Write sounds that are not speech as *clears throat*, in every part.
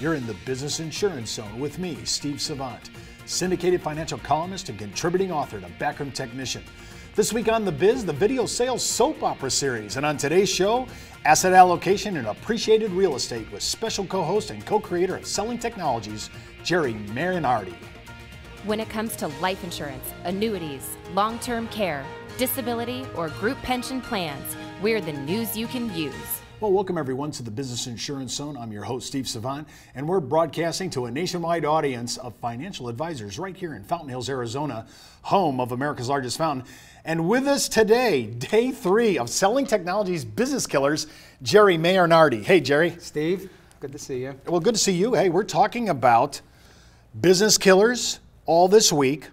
You're in the Business Insurance Zone with me, Steve Savant, syndicated financial columnist and contributing author to Backroom Technician. This week on The Biz, the video sales soap opera series. And on today's show, asset allocation and appreciated real estate with special co host and co creator of Selling Technologies, Jerry Mainardi. When it comes to life insurance, annuities, long term care, disability, or group pension plans, we're the news you can use. Well, welcome everyone to the Business Insurance Zone. I'm your host, Steve Savant, and we're broadcasting to a nationwide audience of financial advisors right here in Fountain Hills, Arizona, home of America's largest fountain. And with us today, day three of Selling Technologies Business Killers, Jerry Mainardi. Hey, Jerry. Steve, good to see you. Well, good to see you. Hey, we're talking about business killers all this week.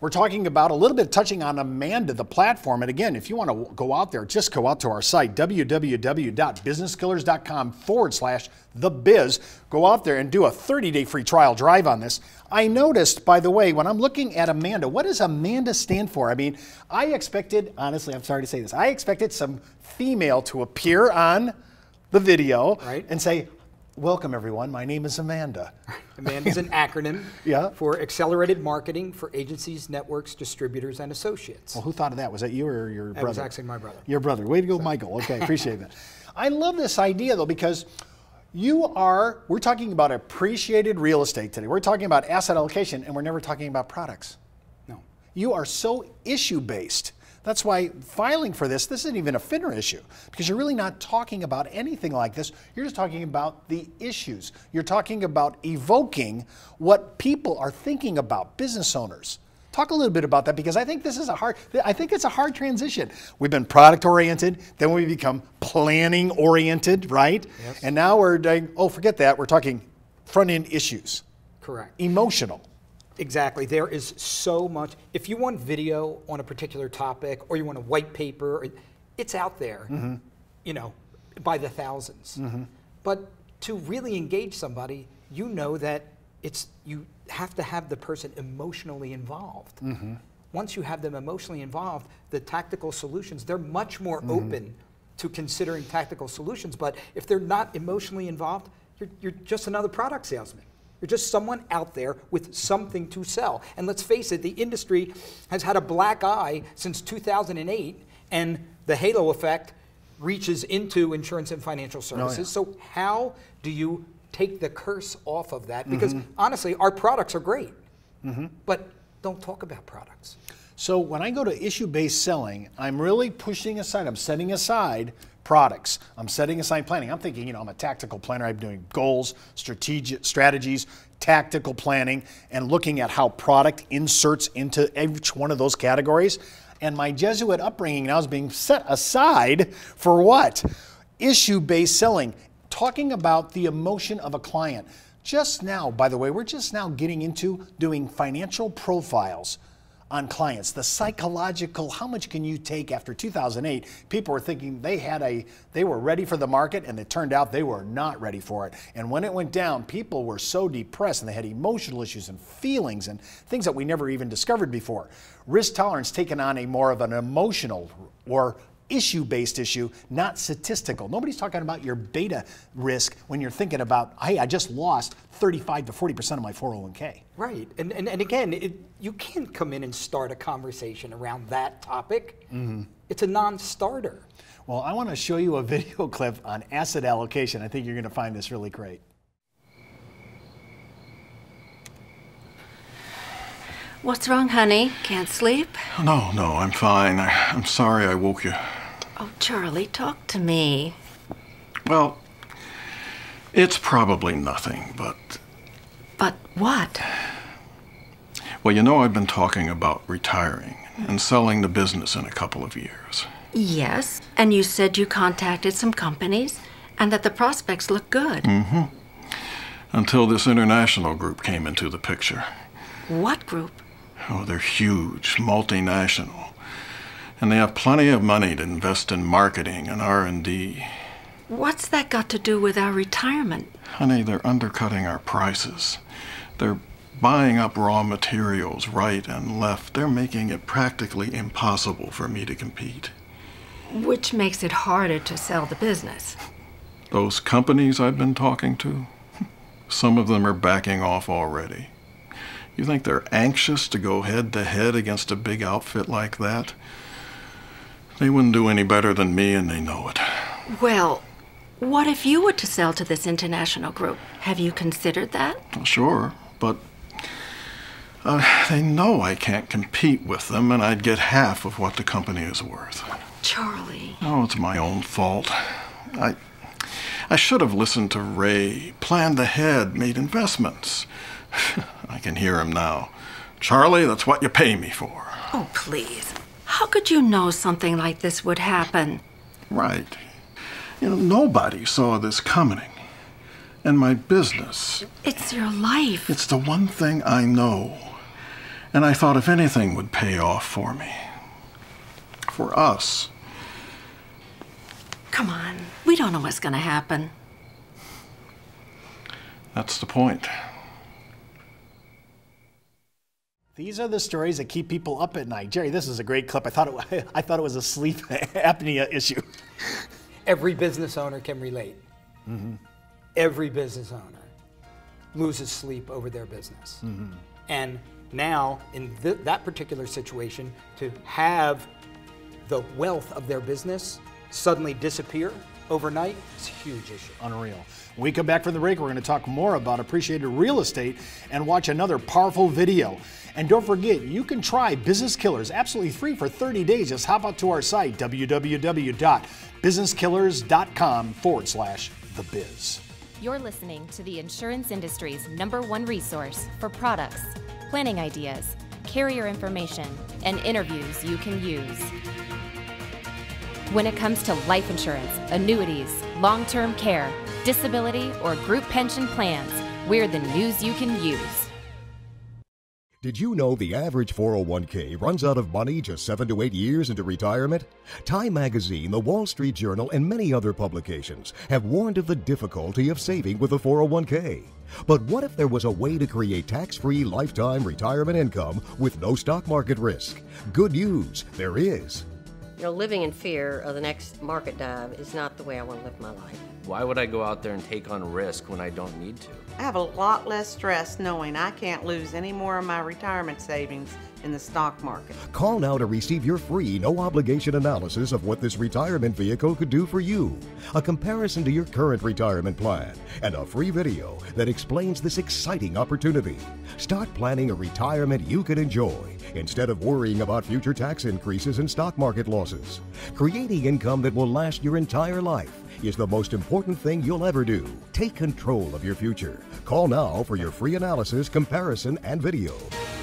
We're talking about a little bit touching on Amanda, the platform. And again, if you want to go out there, just go out to our site, www.businesskillers.com forward slash the biz. Go out there and do a 30 day free trial drive on this. I noticed, by the way, when I'm looking at Amanda, what does Amanda stand for? I mean, I expected, honestly, I'm sorry to say this, I expected some female to appear on the video Right. and say, Welcome, everyone. My name is Amanda. *laughs* Amanda is an acronym *laughs* Yeah. for Accelerated Marketing for Agencies, Networks, Distributors, and Associates. Well, who thought of that? Was that you or your brother? That was actually my brother. Your brother. Way to go, Michael. Okay, appreciate that. *laughs* I love this idea though because you are. We're talking about appreciated real estate today. We're talking about asset allocation, and we're never talking about products. No. You are so issue based. That's why filing for this, this isn't even a FINRA issue because you're really not talking about anything like this. You're just talking about the issues. You're talking about evoking what people are thinking about, business owners. Talk a little bit about that because I think this is a hard, I think it's a hard transition. We've been product oriented, then we become planning oriented, right? Yes. And now we're doing, oh, forget that, we're talking front end issues, Correct. emotional. Exactly. There is so much. If you want video on a particular topic or you want a white paper, it's out there, Mm-hmm. you know, by the 1000s But to really engage somebody, you know that it's you have to have the person emotionally involved. Mm-hmm. Once you have them emotionally involved, the tactical solutions, they're much more Mm-hmm. open to considering tactical solutions. But if they're not emotionally involved, you're, you're just another product salesman. You're just someone out there with something to sell. And let's face it, the industry has had a black eye since 2008, and the halo effect reaches into insurance and financial oh, services. So, how do you take the curse off of that? Because mm-hmm. honestly, our products are great, mm-hmm. but don't talk about products. So when I go to issue-based selling, I'm really pushing aside, I'm setting aside products. I'm setting aside planning. I'm thinking, you know, I'm a tactical planner. I'm doing goals, strategic strategies, tactical planning, and looking at how product inserts into each one of those categories. And my Jesuit upbringing now is being set aside for what? Issue-based selling, talking about the emotion of a client. Just now, by the way, we're just now getting into doing financial profiles on clients. The psychological, how much can you take after 2008? People were thinking they had a, they were ready for the market, and it turned out they were not ready for it. And when it went down, people were so depressed and they had emotional issues and feelings and things that we never even discovered before. Risk tolerance taken on a more of an emotional or issue based issue, not statistical. Nobody's talking about your beta risk when you're thinking about, hey, I just lost 35 to 40% of my 401k. Right. And, and, and again, it, you can't come in and start a conversation around that topic. Mm-hmm. It's a non starter. Well, I want to show you a *laughs* video clip on asset allocation. I think you're going to find this really great. What's wrong, honey? Can't sleep? No, no, I'm fine. I, I'm sorry I woke you. Oh, Charlie, talk to me. Well, it's probably nothing, but. But what? Well, you know, I've been talking about retiring and selling the business in a couple of years. Yes, and you said you contacted some companies and that the prospects look good. Mm hmm. Until this international group came into the picture. What group? Oh, they're huge, multinational. And they have plenty of money to invest in marketing and R&D. What's that got to do with our retirement? Honey, they're undercutting our prices. They're buying up raw materials right and left. They're making it practically impossible for me to compete. Which makes it harder to sell the business. Those companies I've been talking to, Some of them are backing off already. You think they're anxious to go head to head against a big outfit like that? They wouldn't do any better than me, and they know it. Well, what if you were to sell to this international group? Have you considered that? Sure, but uh, they know I can't compete with them, and I'd get half of what the company is worth. Charlie. Oh, it's my own fault. I, I should have listened to Ray, planned ahead, made investments. *laughs* I can hear him now. Charlie, that's what you pay me for. Oh, please. How could you know something like this would happen? Right. You know, nobody saw this coming. And my business, It's your life. it's the one thing I know. And I thought if anything would pay off for me. For us. Come on. We don't know what's going to happen. That's the point. These are the stories that keep people up at night. Jerry, this is a great clip. I thought it, *laughs* I thought it was a sleep *laughs* apnea issue. Every business owner can relate. Mm-hmm. Every business owner loses sleep over their business. Mm-hmm. And now, in th- that particular situation, to have the wealth of their business suddenly disappear overnight is a huge issue. Unreal. When we come back from the break, we're going to talk more about appreciated real estate and watch another powerful video. And don't forget, you can try Business Killers absolutely free for 30 days. Just hop out to our site, www.businesskillers.com forward slash the biz. You're listening to the insurance industry's number one resource for products, planning ideas, carrier information, and interviews you can use. When it comes to life insurance, annuities, long term care, disability, or group pension plans, we're the news you can use. Did you know the average 401k runs out of money just seven to eight years into retirement? Time Magazine, the Wall Street Journal, and many other publications have warned of the difficulty of saving with a 401k. But what if there was a way to create tax free lifetime retirement income with no stock market risk? Good news, there is. You know, living in fear of the next market dive is not the way I want to live my life. Why would I go out there and take on risk when I don't need to? I have a lot less stress knowing I can't lose any more of my retirement savings in the stock market. Call now to receive your free, no obligation analysis of what this retirement vehicle could do for you, a comparison to your current retirement plan, and a free video that explains this exciting opportunity. Start planning a retirement you can enjoy instead of worrying about future tax increases and stock market losses. Creating income that will last your entire life is the most important thing you'll ever do. Take control of your future. Call now for your free analysis, comparison, and video.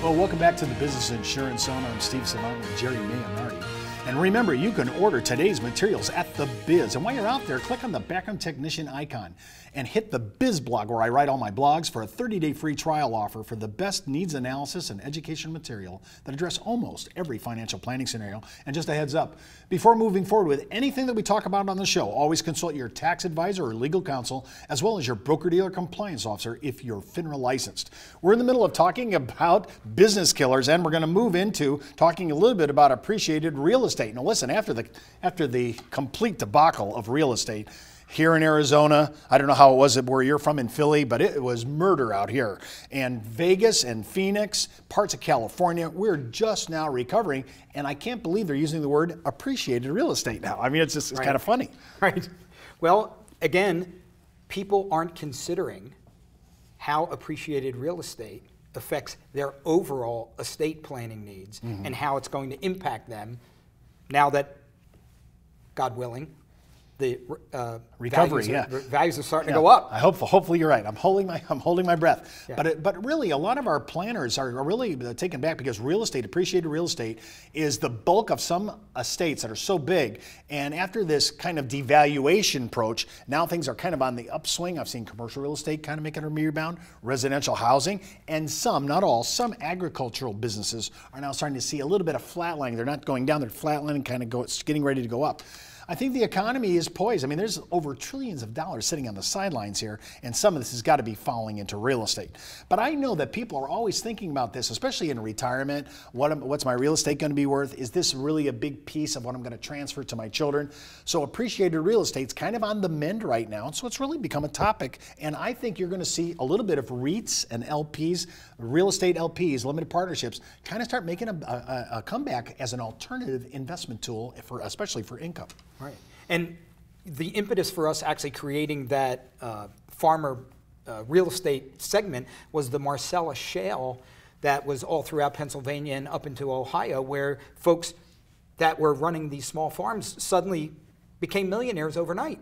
Well, welcome back to the Business Insurance Zone. I'm Steve Savant with Jerry Mainardi. And remember, you can order today's materials at The Biz. And while you're out there, click on the Backroom Technician icon and hit the Biz blog where I write all my blogs for a 30 day free trial offer for the best needs analysis and education material that address almost every financial planning scenario. And just a heads up, before moving forward with anything that we talk about on the show, always consult your tax advisor or legal counsel, as well as your broker dealer compliance officer if you're FINRA licensed. We're in the middle of talking about business killers, and we're going to move into talking a little bit about appreciated real estate. Now, listen, after the after the complete debacle of real estate here in Arizona, I don't know how it was where you're from in Philly, but it was murder out here. And Vegas and Phoenix, parts of California, we're just now recovering, and I can't believe they're using the word appreciated real estate now. I mean, it's just it's kind of funny. *laughs* Right. Well, again, people aren't considering how appreciated real estate affects their overall estate planning needs Mm-hmm. and how it's going to impact them now that, God willing, the uh, Recovery, values, yeah. are, values are starting Yeah, to go up. I hope. Hopefully, you're right. I'm holding my. I'm holding my breath. Yeah. But it, but really, a lot of our planners are, really taken back because real estate, appreciated real estate, is the bulk of some estates that are so big. And after this kind of devaluation approach, now things are kind of on the upswing. I've seen commercial real estate kind of making a rebound, residential housing, and some, not all, some agricultural businesses are now starting to see a little bit of flatlining. They're not going down; they're flatlining, kind of go, it's getting ready to go up. I think the economy is poised. I mean, there's over trillions of dollars sitting on the sidelines here, and some of this has got to be falling into real estate. But I know that people are always thinking about this, especially in retirement. What am, what's my real estate going to be worth? Is this really a big piece of what I'm going to transfer to my children? So appreciated real estate's kind of on the mend right now, so it's really become a topic. And I think you're going to see a little bit of REITs and LPs, real estate LPs, limited partnerships, kind of start making a, a, a comeback as an alternative investment tool for especially for income. Right. And the impetus for us actually creating that uh, farmer uh, real estate segment was the Marcellus Shale that was all throughout Pennsylvania and up into Ohio, where folks that were running these small farms suddenly became millionaires overnight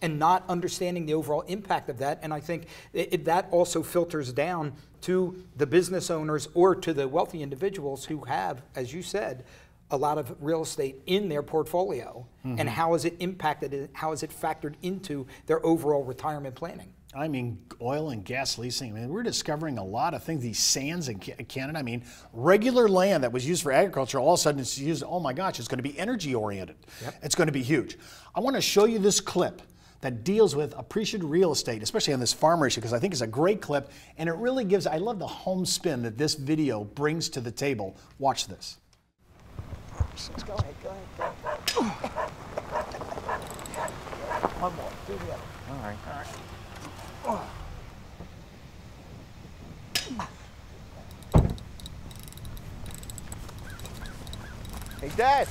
and not understanding the overall impact of that. And I think it, it, that also filters down to the business owners or to the wealthy individuals who have, as you said, a lot of real estate in their portfolio mm-hmm. and how has it impacted it, how has it factored into their overall retirement planning? I mean, oil and gas leasing. I mean, we're discovering a lot of things. These sands in Canada. I mean, regular land that was used for agriculture, all of a sudden it's used. Oh my gosh, it's going to be energy oriented. Yep. It's going to be huge. I want to show you this clip that deals with appreciated real estate, especially on this farmer issue, because I think it's a great clip and it really gives. I love the home spin that this video brings to the table. Watch this. Go ahead, go ahead, go ahead. One more, do the other. All right, all right. Hey, Dad.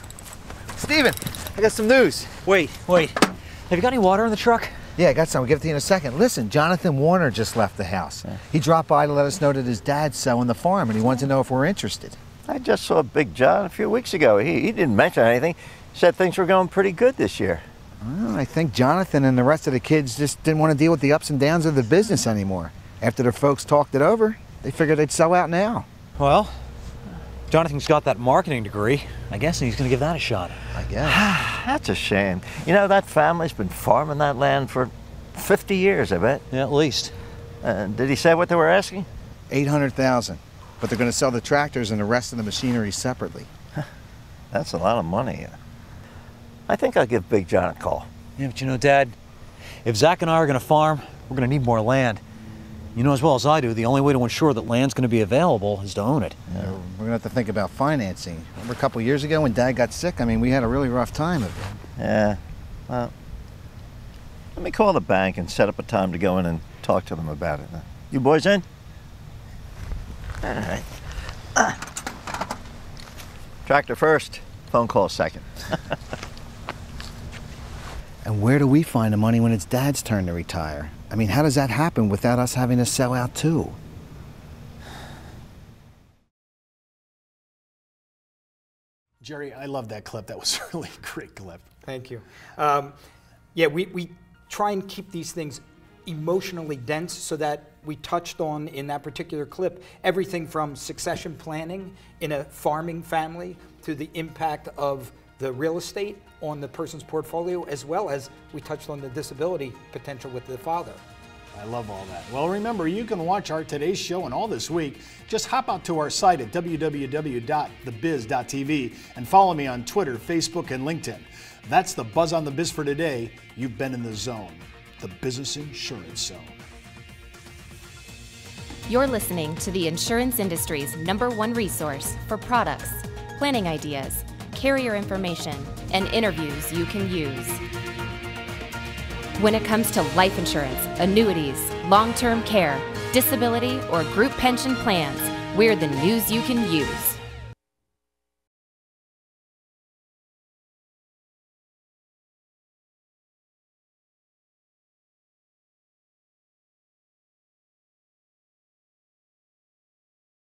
Steven, I got some news. Wait, wait. Have you got any water in the truck? Yeah, I got some. I'll give it to you in a second. Listen, Jonathan Warner just left the house. Yeah. He dropped by to let us know that his dad's selling the farm, and he wants to know if we're interested. I just saw Big John a few weeks ago. He, he didn't mention anything. Said things were going pretty good this year. Well, I think Jonathan and the rest of the kids just didn't want to deal with the ups and downs of the business anymore. After their folks talked it over, they figured they'd sell out now. Well, Jonathan's got that marketing degree. I guess he's going to give that a shot. I guess. *sighs* *sighs* That's a shame. You know, that family's been farming that land for 50 years, I bet. Yeah, at least. Uh, did he say what they were asking? 800,000 but they're going to sell the tractors and the rest of the machinery separately. That's a lot of money. Uh. I think I'll give Big John a call. Yeah, but you know, Dad, if Zach and I are going to farm, we're going to need more land. You know as well as I do, the only way to ensure that land's going to be available is to own it. Yeah, we're going to have to think about financing. Remember a couple years ago when Dad got sick? I mean, we had a really rough time of it. Yeah, well, let me call the bank and set up a time to go in and talk to them about it. You boys in? All right. Uh. *clears throat* Tractor first, phone call second. *laughs* and where do we find the money when it's Dad's turn to retire? I mean, how does that happen without us having to sell out too? Jerry, I love that clip. That was *laughs* a really great clip. Thank you. Um, yeah, we, we try and keep these things emotionally dense so that we touched on in that particular clip everything from succession planning in a farming family to the impact of the real estate on the person's portfolio, as well as we touched on the disability potential with the father. I love all that. Well, remember, you can watch our today's show and all this week. Just hop out to our site at www.thebiz.tv and follow me on Twitter, Facebook, and LinkedIn. That's the Buzz on the Biz for today. You've been in the zone the Business Insurance Zone. You're listening to the insurance industry's number one resource for products, planning ideas, carrier information, and interviews you can use. When it comes to life insurance, annuities, long term care, disability, or group pension plans, we're the news you can use.